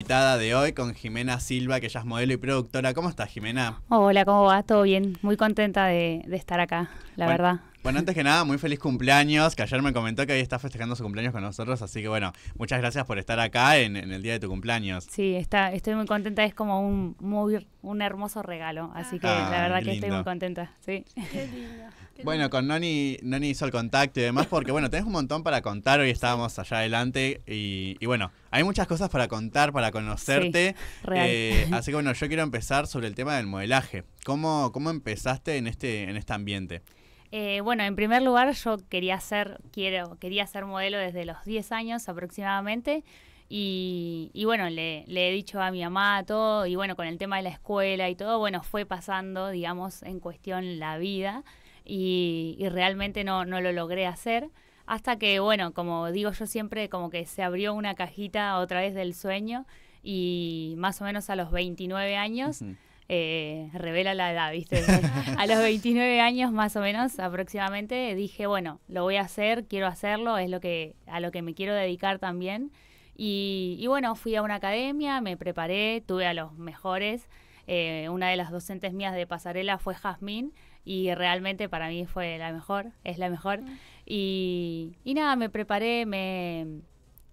invitada de hoy con Jimena Silva, que ella es modelo y productora. ¿Cómo estás, Jimena? Hola, ¿cómo va? ¿Todo bien? Muy contenta de, de estar acá, la Bueno, verdad. Bueno, antes que nada, muy feliz cumpleaños, que ayer me comentó que hoy está festejando su cumpleaños con nosotros, así que bueno, muchas gracias por estar acá en, en el día de tu cumpleaños. Sí, está, estoy muy contenta, es como un muy un hermoso regalo, así que Ah, la verdad que estoy muy contenta, sí. Qué lindo. qué Bueno, lindo. con Noni, Noni hizo el contacto y demás, porque bueno, tenés un montón para contar, hoy estábamos allá adelante y, y bueno, hay muchas cosas para contar, para conocerte. real. Eh, así que bueno, yo quiero empezar sobre el tema del modelaje. ¿Cómo, cómo empezaste en este, en este ambiente? Eh, bueno, en primer lugar yo quería ser, quiero, quería ser modelo desde los 10 años aproximadamente. Y, y bueno, le, le he dicho a mi mamá todo, y bueno, con el tema de la escuela y todo, bueno, fue pasando, digamos, en cuestión la vida, y, realmente no, no lo logré hacer. Hasta que, bueno, como digo yo siempre, como que se abrió una cajita otra vez del sueño, y más o menos a los 29 años. Eh, revela la edad, ¿viste? a los 29 años más o menos aproximadamente dije, bueno, lo voy a hacer, quiero hacerlo, es lo que a lo que me quiero dedicar también. Y, y bueno, fui a una academia, me preparé, tuve a los mejores. eh, una de las docentes mías de pasarela fue Jazmín y realmente para mí fue la mejor, es la mejor. Y, y nada, me preparé, me,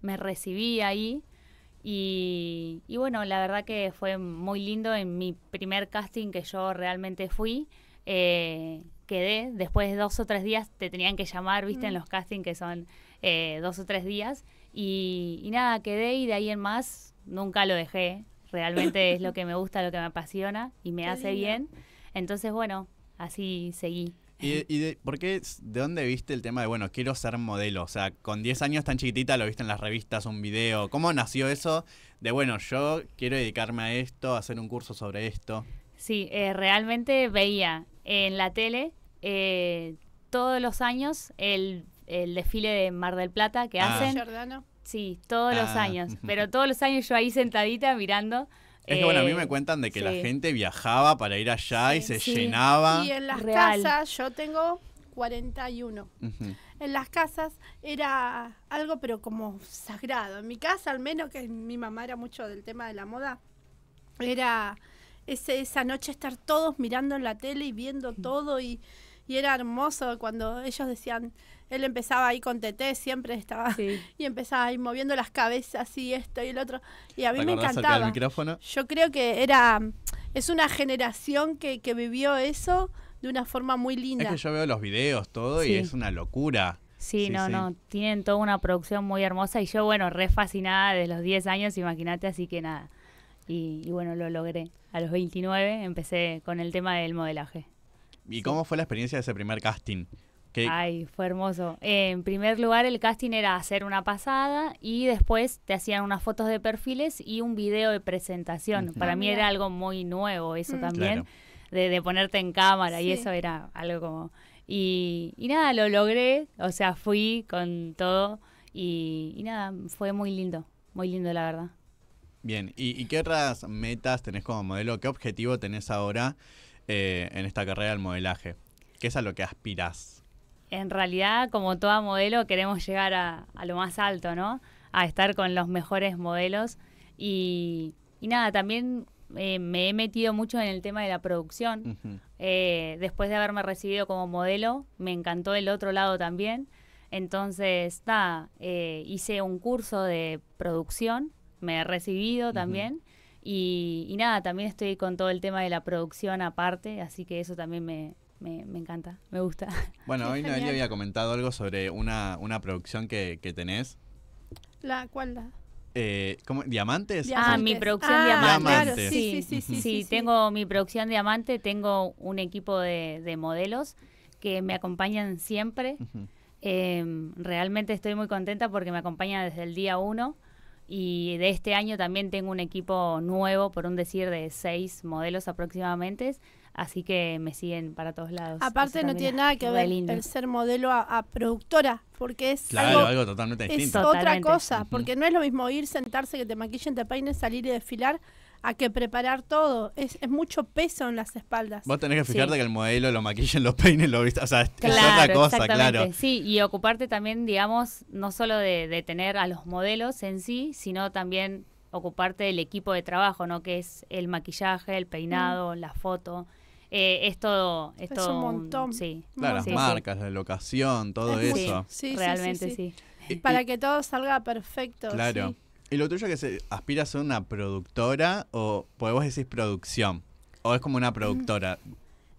me recibí ahí. Y, y bueno, la verdad que fue muy lindo en mi primer casting que yo realmente fui. eh, quedé, después de dos o tres días te tenían que llamar, viste, en los castings que son eh, dos o tres días. Y, y nada, quedé y de ahí en más nunca lo dejé. Realmente es lo que me gusta, lo que me apasiona y me Qué hace lindo. bien. Entonces, bueno, así seguí. ¿Y, y de, por qué, de dónde viste el tema de, bueno, quiero ser modelo? O sea, con 10 años tan chiquitita lo viste en las revistas, un video. ¿Cómo nació eso de, bueno, yo quiero dedicarme a esto, hacer un curso sobre esto? Sí, eh, realmente veía en la tele eh, todos los años el, el desfile de Mar del Plata que Ah. hacen. Giordano. Sí, todos los Ah, años. Pero todos los años yo ahí sentadita mirando. Es que, bueno, a mí eh, me cuentan de que la gente viajaba para ir allá y se sí. llenaba. Y en las Real. casas, yo tengo 41. Ujú. En las casas era algo, pero como sagrado. En mi casa, al menos, que mi mamá era mucho del tema de la moda, era ese, esa noche estar todos mirando en la tele y viendo todo. Y, y era hermoso cuando ellos decían, él empezaba ahí con TT, siempre estaba. Sí. Y empezaba ahí moviendo las cabezas y esto y el otro. Y a mí me ¿Recordás acercar el encantaba. micrófono? Yo creo que era es una generación que, que vivió eso de una forma muy linda. Es que yo veo los videos, todo, y es una locura. Sí, Sí, no, sí. no, tienen toda una producción muy hermosa y yo, bueno, re fascinada de los 10 años, imagínate, así que nada. Y, y bueno, lo logré. A los 29 empecé con el tema del modelaje. ¿Y cómo fue la experiencia de ese primer casting? Que, Ay, fue hermoso. Eh, en primer lugar, el casting era hacer una pasada y después te hacían unas fotos de perfiles y un video de presentación. Para Ah, mí mira. era algo muy nuevo eso Mm. también, Claro. de, de ponerte en cámara y eso era algo como... Y, y nada, lo logré, o sea, fui con todo y, y nada, fue muy lindo, muy lindo la verdad. Bien, ¿Y, y qué otras metas tenés como modelo? ¿Qué objetivo tenés ahora eh, en esta carrera del modelaje? ¿Qué es a lo que aspirás? En realidad, como toda modelo, queremos llegar a, a lo más alto, ¿no? A estar con los mejores modelos. Y, y nada, también eh, me he metido mucho en el tema de la producción. Eh, después de haberme recibido como modelo, me encantó el otro lado también. Entonces, nada, hice un curso de producción, me he recibido también. Y, y nada, también estoy con todo el tema de la producción aparte, así que eso también me, me, me encanta, me gusta. Bueno, hoy Noelia había comentado algo sobre una, una producción que, que tenés. La cual la Eh, ¿cómo? ¿Diamantes? Diamantes. Ah, mi producción Ah, claro, sí, sí, sí, sí, Sí, sí, sí. tengo mi producción diamante, tengo un equipo de, de modelos que me acompañan siempre. Eh, realmente estoy muy contenta porque me acompañan desde el día uno y de este año también tengo un equipo nuevo, por un decir, de seis modelos aproximadamente, así que me siguen para todos lados. Aparte no tiene es nada que ver lindo. el ser modelo a, a productora, porque es Claro, algo, algo, totalmente es distinto. Total. otra cosa, porque no es lo mismo ir, sentarse, que te maquillen, te peinen, salir y desfilar, a que preparar todo. Es, es mucho peso en las espaldas. Vos tenés que Sí. fijarte que el modelo lo maquillen, lo peinen, lo viste. O sea, es es Claro, otra cosa, exactamente. claro. Sí, y ocuparte también, digamos, no solo de, de tener a los modelos en sí, sino también ocuparte del equipo de trabajo, ¿no? Que es el maquillaje, el peinado, la foto. Eh, es todo, es, Es todo un montón. sí, Claro, las Sí, sí. marcas, la locación, todo eso. Sí, sí, realmente sí, sí. sí. Y- Para y- que todo salga perfecto. Claro. ¿Y lo tuyo que se aspira a ser una productora o pues vos decís producción? ¿O es como una productora,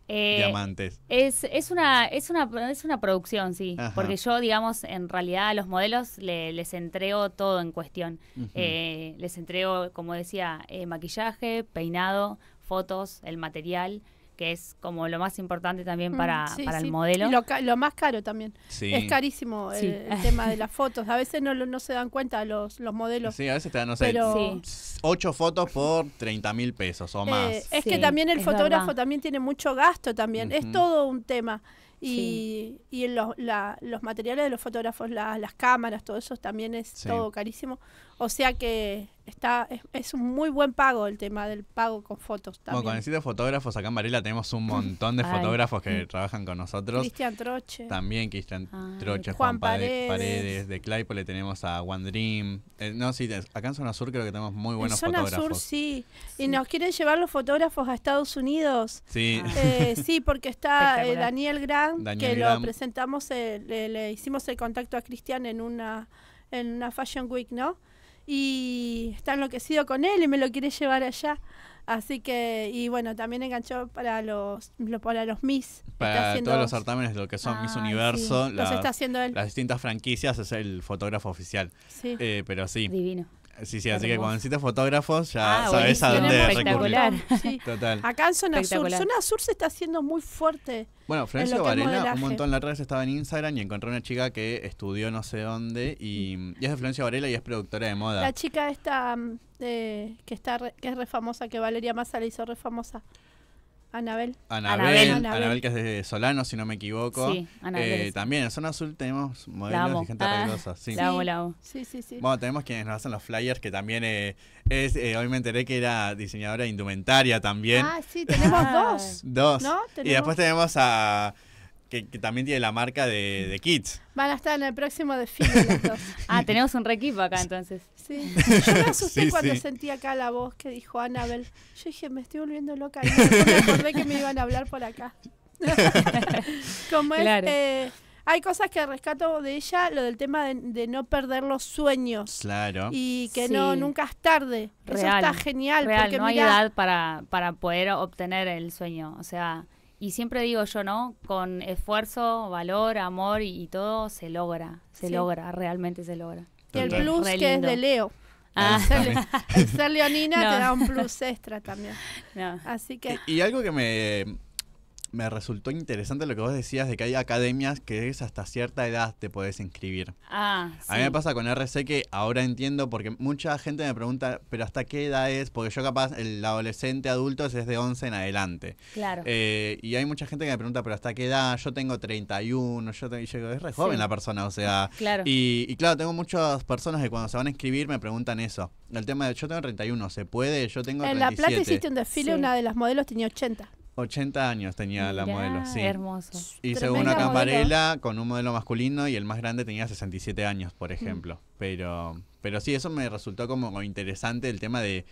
Eh, diamantes? Es, es, una, es, una, es una producción, sí. Ajá. Porque yo, digamos, en realidad a los modelos le- les entrego todo en cuestión. Eh, les entrego, como decía, eh, maquillaje, peinado, fotos, el material, que es como lo más importante también Mm, para, sí, para sí. el modelo. Y lo, más caro también. Sí. Es carísimo Sí. el, el tema de las fotos. A veces no, lo- no se dan cuenta los, los modelos. Sí, a veces te dan, no sé, Pero- Sí. ocho fotos por 30 mil pesos o más. Eh, es Sí, que también el fotógrafo verdad. también tiene mucho gasto también. Es todo un tema. Y, y en los, la- los materiales de los fotógrafos, la- las cámaras, todo eso también es Sí. todo carísimo. O sea que está es, es un muy buen pago el tema del pago con fotos Bueno, con también. el sitio de fotógrafos acá en Varela tenemos un montón de fotógrafos que trabajan con nosotros. Cristian Troche. También Cristian Troche, Juan Juan, Paredes. Paredes. de Claypole tenemos a One Dream. Eh, no, sí, acá en Zona Sur creo que tenemos muy En buenos zona fotógrafos. sur sí. Sí. Y nos quieren llevar los fotógrafos a Estados Unidos. Sí, Ah. Eh, sí, porque está eh. Daniel Gran, Daniel que lo presentamos, eh, le, le hicimos el contacto a Cristian en una, en una Fashion Week, ¿no? Y está enloquecido con él y me lo quiere llevar allá. Así que, y bueno, también enganchó para los, lo- para los Miss. Para haciendo- todos los certámenes de lo que son Miss Ay, Universo, Los la- está haciendo él. las distintas franquicias, es el fotógrafo oficial. Sí. Eh, pero sí, Divino. Sí, sí, así que cuando necesites fotógrafos ya Ah, sabes a dónde recurrir. Sí. Total. Acá en Zona Sur. Zona Sur se está haciendo muy fuerte. Bueno, Florencio Varela, un montón en las redes estaba en Instagram y encontré una chica que estudió no sé dónde y, y es de Florencio Varela y es productora de moda. La chica esta eh, que está re- que es re famosa, que Valeria Massa le hizo re famosa. Anabel. Anabel, Anabel. Que es de Solano, si no me equivoco. Sí, Anabel Eh, también en Zona Azul tenemos La modelos y gente Ah, sí. La amo, la amo. Sí, sí, sí. Bueno, tenemos quienes nos hacen los flyers, que también eh, es, eh, hoy me enteré que era diseñadora de indumentaria también. Ah, sí, tenemos Ah. dos. Dos. ¿No? Y después tenemos a... Que, que también tiene la marca de, de Kids. Van a estar en el próximo desfile dos. Ah, tenemos un re equipo acá entonces. Sí. Yo me asusté Sí, cuando sí. sentí acá la voz que dijo Anabel. Yo dije, me estoy volviendo loca. Y me acordé que me iban a hablar por acá. Como es, Claro. eh, hay cosas que rescato de ella, lo del tema de, de no perder los sueños. Claro. Y que no nunca es tarde. Eso está genial. Real, porque no hay edad para, para poder obtener el sueño. O sea, y siempre digo yo, ¿no? Con esfuerzo, valor, amor y, y todo se logra. Se Sí. logra, realmente se logra. Y el plus Re que es de Leo. Ah, El ser, el ser leonina No. te da un plus extra también. no. Así que Y, y algo que me, me resultó interesante lo que vos decías de que hay academias que es hasta cierta edad te podés inscribir. Ah, A mí me sí. pasa con RC que ahora entiendo porque mucha gente me pregunta, pero ¿hasta qué edad es? Porque yo capaz el adolescente adulto es de 11 en adelante. Claro. Eh, y hay mucha gente que me pregunta, pero ¿hasta qué edad? Yo tengo 31, yo, te- y yo es re joven Sí. la persona, o sea... claro. Y, y claro, tengo muchas personas que cuando se van a inscribir me preguntan eso. El tema de yo tengo 31, ¿se puede? Yo tengo en La 37. Plata hiciste un desfile, Sí. una de las modelos tenía 80. 80 años tenía la modelo, sí. Hermoso. Hice Tremenda una modelo. camparela con un modelo masculino y el más grande tenía 67 años, por ejemplo. Pero, pero sí, eso me resultó como interesante el tema de...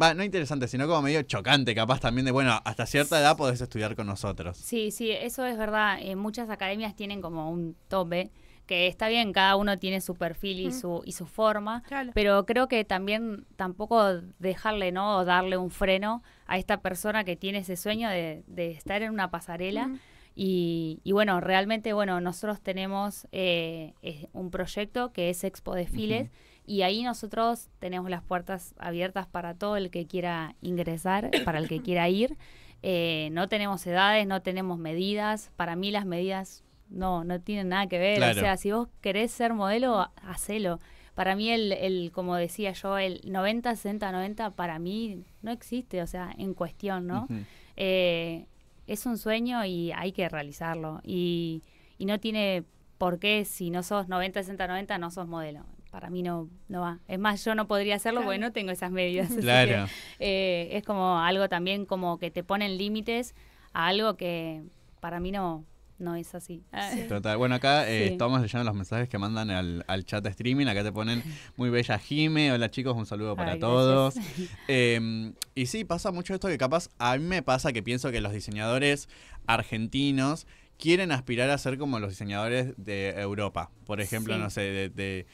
Va, no interesante, sino como medio chocante, capaz también de, bueno, hasta cierta edad podés estudiar con nosotros. Sí, sí, eso es verdad. Eh, muchas academias tienen como un tope, que está bien, cada uno tiene su perfil y, Mm. su, y su forma, Claro. pero creo que también tampoco dejarle, ¿no? O darle un freno a esta persona que tiene ese sueño de, de estar en una pasarela. Y, y bueno, realmente, bueno, nosotros tenemos eh, un proyecto que es Expo Desfiles y ahí nosotros tenemos las puertas abiertas para todo el que quiera ingresar, para el que quiera ir. Eh, no tenemos edades, no tenemos medidas. Para mí las medidas no, no tienen nada que ver. Claro. O sea, si vos querés ser modelo, hacelo. Para mí el, el, como decía yo, el 90, 60, 90, para mí no existe, o sea, en cuestión, ¿no? Eh, es un sueño y hay que realizarlo. Y, y no tiene por qué, si no sos 90, 60, 90, no sos modelo. Para mí no, no va. Es más, yo no podría hacerlo porque Claro. no tengo esas medidas. Claro. que, eh, es como algo también como que te ponen límites a algo que para mí no, no es así. Sí. Total. Bueno, acá eh, Sí. estamos leyendo los mensajes que mandan al, al chat de streaming. Acá te ponen muy bella Jime. Hola chicos, un saludo para Ay, todos. Eh, y sí, pasa mucho esto que capaz a mí me pasa que pienso que los diseñadores argentinos quieren aspirar a ser como los diseñadores de Europa. Por ejemplo, Sí. no sé, de, de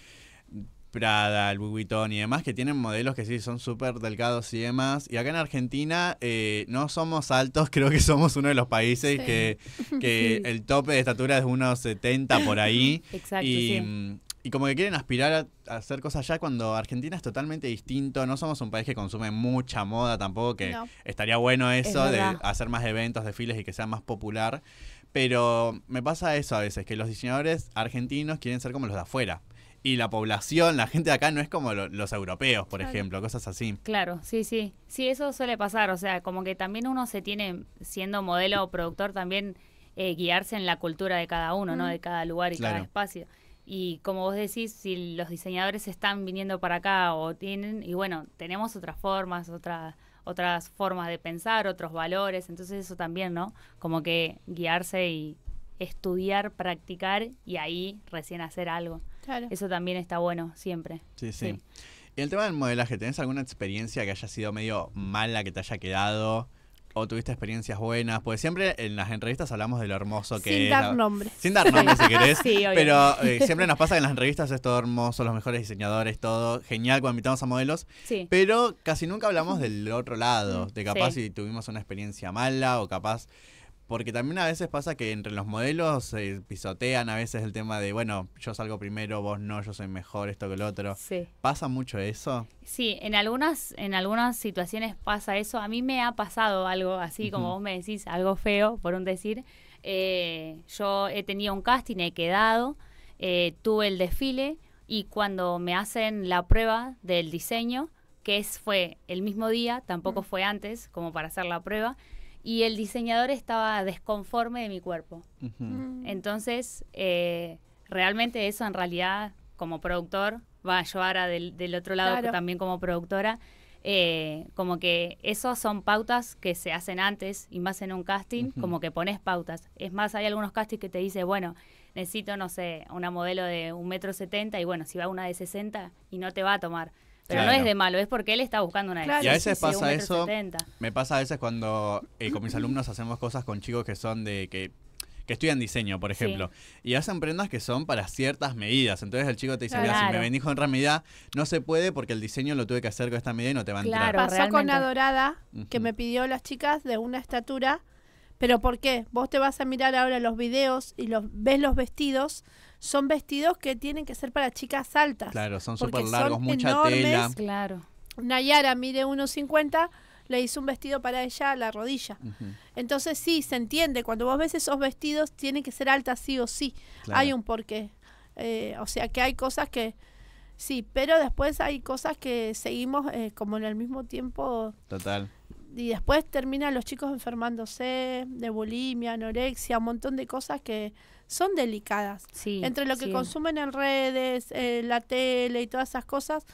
Prada, Louis Vuitton y demás, que tienen modelos que sí son súper delgados y demás. Y acá en Argentina eh, no somos altos, creo que somos uno de los países Sí. que, que Sí. el tope de estatura es unos 70 por ahí. Exacto, y, sí. mm, y como que quieren aspirar a, hacer cosas allá cuando Argentina es totalmente distinto. No somos un país que consume mucha moda tampoco, que No. estaría bueno eso de hacer más eventos, desfiles y que sea más popular. Pero me pasa eso a veces, que los diseñadores argentinos quieren ser como los de afuera. Y la población, la gente de acá no es como lo- los europeos, por Claro. ejemplo, cosas así. Claro, sí, sí. Sí, eso suele pasar. O sea, como que también uno se tiene, siendo modelo o productor, también eh, guiarse en la cultura de cada uno, ¿no? De cada lugar y Claro. cada espacio. Y como vos decís, si los diseñadores están viniendo para acá o tienen, y bueno, tenemos otras formas, otras otras formas de pensar, otros valores, entonces eso también, ¿no? Como que guiarse y estudiar, practicar y ahí recién hacer algo. Claro. Eso también está bueno siempre. Sí, sí. Sí. Y el tema del modelaje, ¿tenés alguna experiencia que haya sido medio mala, que te haya quedado? ¿O tuviste experiencias buenas? Pues siempre en las entrevistas hablamos de lo hermoso que Sin es. dar la- nombre. Sin dar nombres si querés. Sí, pero eh, siempre nos pasa que en las entrevistas es todo hermoso, los mejores diseñadores, todo genial cuando invitamos a modelos. Sí. Pero casi nunca hablamos del otro lado, de capaz Sí. si tuvimos una experiencia mala o capaz... Porque también a veces pasa que entre los modelos se pisotean a veces el tema de, bueno, yo salgo primero, vos no, yo soy mejor, esto que lo otro. Sí. ¿Pasa mucho eso? Sí, en algunas, en algunas situaciones pasa eso. A mí me ha pasado algo así, como vos me decís, algo feo, por un decir. Eh, yo he tenido un casting, he quedado, eh, tuve el desfile y cuando me hacen la prueba del diseño, que es, fue el mismo día, tampoco fue antes, como para hacer la prueba, y el diseñador estaba desconforme de mi cuerpo. Mm. Entonces, eh, realmente eso en realidad, como productor, va yo ahora del, del otro lado Claro. también como productora, eh, como que esos son pautas que se hacen antes y más en un casting, como que pones pautas. Es más, hay algunos castings que te dice, bueno, necesito, no sé, una modelo de un metro setenta y bueno, si va una de 60 y no te va a tomar. Pero no es de malo, es porque él está buscando una de Claro, Y a veces sí, pasa eso, me pasa a veces cuando eh, con mis alumnos hacemos cosas con chicos que son de que, que estudian diseño, por Sí. ejemplo, y hacen prendas que son para ciertas medidas. Entonces el chico te dice, mira, si me vendís con otra medida, no se puede porque el diseño lo tuve que hacer con esta medida y no te va a entrar. Claro. Pasó con realmente. Adorada, que me pidió las chicas de una estatura. Pero ¿por qué? Vos te vas a mirar ahora los videos y los ves los vestidos. Son vestidos que tienen que ser para chicas altas. Claro, son súper largos, son mucha enormes. tela. Claro. Nayara mide 1,50, le hizo un vestido para ella a la rodilla. Entonces sí, se entiende. Cuando vos ves esos vestidos, tienen que ser altas sí o sí. claro. Hay un porqué. Eh, o sea que hay cosas que sí, pero después hay cosas que seguimos eh, como en el mismo tiempo Total. Y después terminan los chicos enfermándose de bulimia, anorexia, un montón de cosas que son delicadas. Sí, Entre lo que sí. consumen en redes, eh, la tele y todas esas cosas,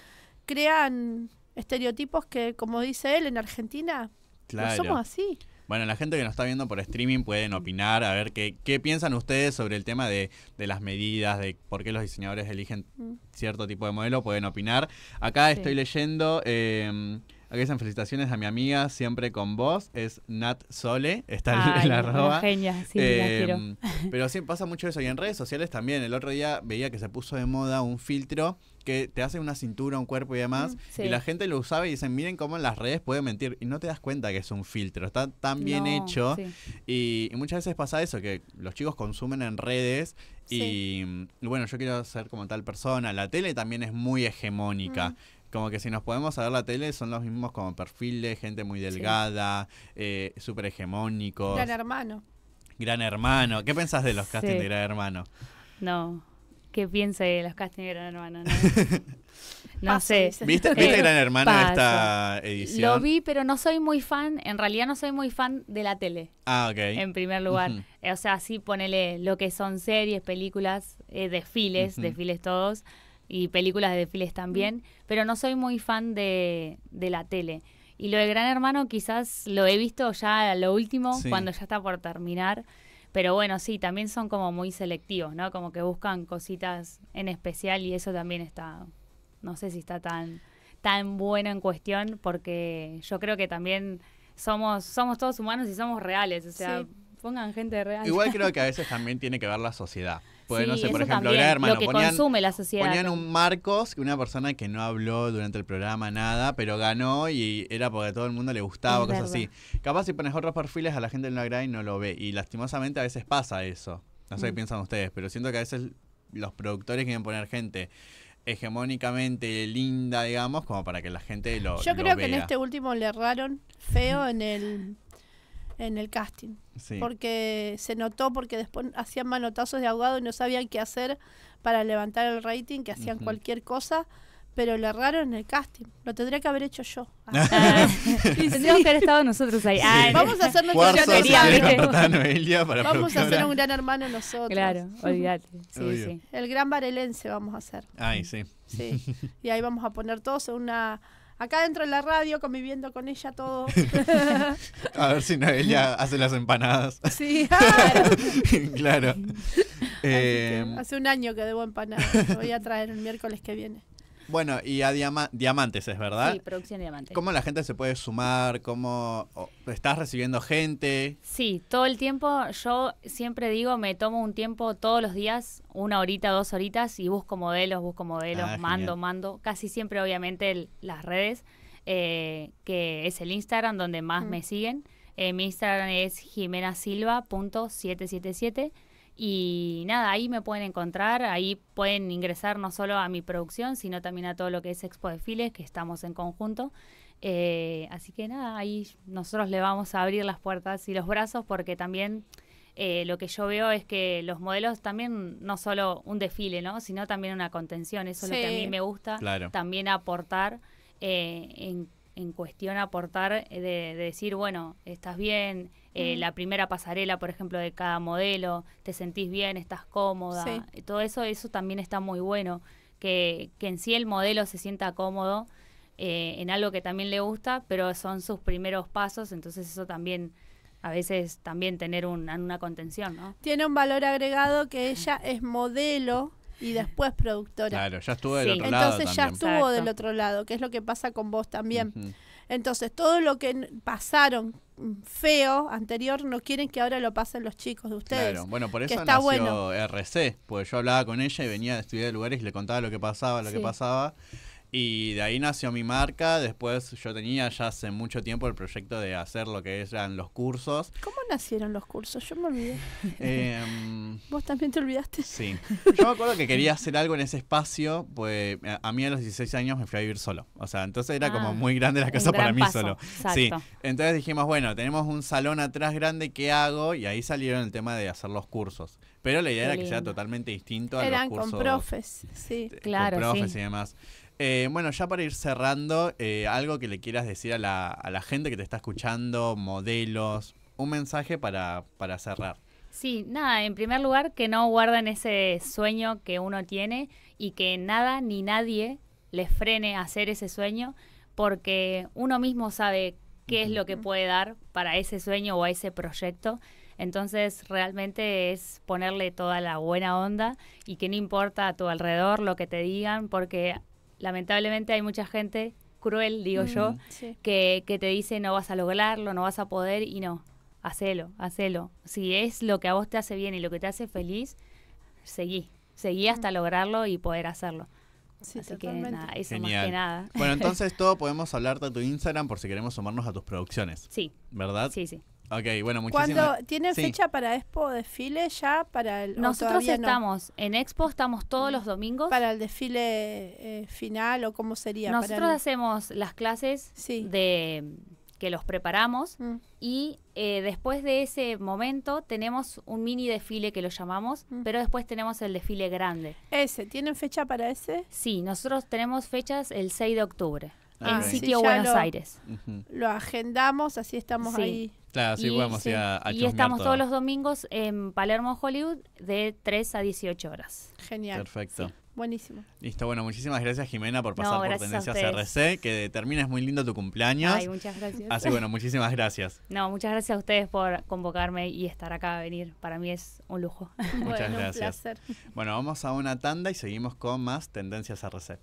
crean estereotipos que, como dice él, en Argentina Claro. no somos así. Bueno, la gente que nos está viendo por streaming pueden opinar, a ver qué, qué piensan ustedes sobre el tema de, de las medidas, de por qué los diseñadores eligen Mm. cierto tipo de modelo, pueden opinar. Acá Sí. estoy leyendo, eh, dicen felicitaciones a mi amiga, siempre con vos, es Nat Sole, está en- Ay, en la arroba. genia, sí, la quiero. pero sí pasa mucho eso y en redes sociales también. El otro día veía que se puso de moda un filtro que te hace una cintura, un cuerpo y demás. Mm, sí. Y la gente lo usaba y dicen, miren cómo en las redes puede mentir. Y no te das cuenta que es un filtro. Está tan bien hecho. sí. Y, y muchas veces pasa eso, que los chicos consumen en redes y, Sí. y bueno, yo quiero ser como tal persona. La tele también es muy hegemónica. Mm. Como que si nos podemos ver la tele son los mismos como perfiles, gente muy delgada, eh, súper hegemónicos. Gran hermano. Gran Hermano. ¿Qué pensás de los castings Sí. de Gran Hermano? No, ¿qué piense de los castings de Gran Hermano? No, no Paso, sé. dice. ¿Viste, Eh, ¿viste Gran Hermano paso. esta edición? Lo vi, pero no soy muy fan, en realidad no soy muy fan de la tele, Ah, ok. en primer lugar. O sea, sí ponele lo que son series, películas, eh, desfiles, desfiles todos, y películas de desfiles también, pero no soy muy fan de, de la tele. Y lo de Gran Hermano quizás lo he visto ya a lo último, Sí. cuando ya está por terminar, Pero bueno, sí, también son como muy selectivos, ¿no? Como que buscan cositas en especial y eso también está, no sé si está tan, tan bueno en cuestión porque yo creo que también somos, somos todos humanos y somos reales, o sea, Sí. pongan gente real. Igual creo que a veces también tiene que ver la sociedad. Pues no sé, por ejemplo, también, Hermano lo que ponían, consume la sociedad. ponían un Marcos, una persona que no habló durante el programa nada, pero ganó y era porque a todo el mundo le gustaba, Es cosas verdad. así. Capaz si pones otros perfiles a la gente no lo agrada y no lo ve. Y lastimosamente a veces pasa eso. No sé qué Mm. piensan ustedes, pero siento que a veces los productores quieren poner gente hegemónicamente linda, digamos, como para que la gente lo Yo lo creo que en este último le erraron feo en el en el casting. Sí. Porque se notó porque después hacían manotazos de ahogado y no sabían qué hacer para levantar el rating, que hacían cualquier cosa, pero le erraron en el casting. Lo tendría que haber hecho yo. Ah, Tendríamos sí, que haber estado nosotros ahí. Sí. Ah. Vamos a hacer nuestro Cuarzo, Yo si quería, quiere ¿viste? contratar a Noelia para Vamos a hacer un gran hermano nosotros. Claro, olvídate. Sí, Obvio. sí. El gran varelense vamos a hacer. Ay, sí. Sí. Y ahí vamos a poner todos en una acá dentro de la radio conviviendo con ella todo. A ver si Noelia hace las empanadas. sí, claro. claro. Eh, hace un año que debo empanadas. Voy a traer el miércoles que viene. Bueno, y a Diama- Diamantes, ¿es verdad? Sí, producción diamante. ¿Cómo la gente se puede sumar? ¿Cómo estás recibiendo gente? Sí, todo el tiempo, yo siempre digo, me tomo un tiempo todos los días, una horita, dos horitas, y busco modelos, busco modelos, Ah, mando, genial. mando. Casi siempre, obviamente, el- las redes, eh, que es el Instagram donde más Mm. me siguen. Eh, mi Instagram es jimenasilva.777. Y nada, ahí me pueden encontrar, ahí pueden ingresar no solo a mi producción, sino también a todo lo que es Expo Desfiles, que estamos en conjunto. Eh, así que nada, ahí nosotros le vamos a abrir las puertas y los brazos porque también eh, lo que yo veo es que los modelos también no solo un desfile, ¿no? sino también una contención. Eso es lo que a mí me gusta. Claro. También aportar, eh, en, en cuestión aportar eh, de, de decir, bueno, estás bien, eh, Mm. la primera pasarela, por ejemplo, de cada modelo, te sentís bien, estás cómoda. Sí. Todo eso, eso también está muy bueno. Que, que en sí el modelo se sienta cómodo eh, en algo que también le gusta, pero son sus primeros pasos, entonces eso también, a veces también tener un- una contención, ¿no? Tiene un valor agregado que ella es modelo y después productora. Claro, ya estuvo del Sí. otro lado Entonces ya estuvo Exacto. del otro lado, que es lo que pasa con vos también. Entonces, todo lo que pasaron feo anterior no quieren que ahora lo pasen los chicos de ustedes. Claro, bueno, por que eso está nació bueno. RC, porque yo hablaba con ella y venía de estudiar de lugares y le contaba lo que pasaba, lo que pasaba. Y de ahí nació mi marca. Después yo tenía ya hace mucho tiempo el proyecto de hacer lo que eran los cursos. ¿Cómo nacieron los cursos? Yo me olvidé. Em, ¿Vos también te olvidaste? sí. Yo me acuerdo que quería hacer algo en ese espacio, pues a- mí a los 16 años me fui a vivir solo. O sea, entonces era Ah, como muy grande la casa para mí paso, solo. Sí. exacto. Entonces dijimos, bueno, tenemos un salón atrás grande, ¿qué hago? Y ahí salieron el tema de hacer los cursos. Pero la idea Qué era que sea totalmente distinto a Eran los con cursos profes, sí. con Claro, profes sí. y demás. Eh, bueno, ya para ir cerrando, eh, algo que le quieras decir a la, a la gente que te está escuchando, modelos, un mensaje para, para cerrar. Sí, nada, en primer lugar, que no guarden ese sueño que uno tiene y que nada ni nadie les frene a hacer ese sueño, porque uno mismo sabe qué es lo que puede dar para ese sueño o a ese proyecto. Entonces, realmente es ponerle toda la buena onda y que no importa a tu alrededor lo que te digan, porque lamentablemente hay mucha gente cruel, digo yo, sí. que, que te dice no vas a lograrlo, no vas a poder y no, hacelo, hacelo. Si es lo que a vos te hace bien y lo que te hace feliz, seguí, seguí hasta lograrlo y poder hacerlo. Sí, Así que totalmente. nada, eso Genial. más que nada. Bueno, entonces todo podemos hablarte a tu Instagram por si queremos sumarnos a tus producciones, Sí, ¿verdad? sí, sí. Ok, bueno, muchísimas ¿Cuándo tienen Sí. fecha para Expo desfile ya para el Nosotros todavía no? estamos en Expo, estamos todos los domingos. para el desfile eh, final o cómo sería Para Nosotros el- hacemos las clases Sí. de que los preparamos Mm, y eh, después de ese momento tenemos un mini desfile que lo llamamos, Mm. pero después tenemos el desfile grande. ese tienen fecha para ese Sí, nosotros tenemos fechas el 6 de octubre Ah, en ok. sitio Sí, Buenos lo- Aires. Ujú. lo agendamos así estamos Sí. ahí Claro, sí, Y- podemos sí, ir a, a y estamos todo. todos los domingos en Palermo, Hollywood, de 3 a 18 horas. genial Perfecto. sí. buenísimo. Listo, bueno, muchísimas gracias Jimena por pasar por Tendencias. RC, que termines muy lindo tu cumpleaños. Ay, muchas gracias. Así bueno, muchísimas gracias. No, muchas gracias a ustedes por convocarme y estar acá a venir. Para mí es un lujo. bueno, un gracias. placer. Bueno, vamos a una tanda y seguimos con más Tendencias RC.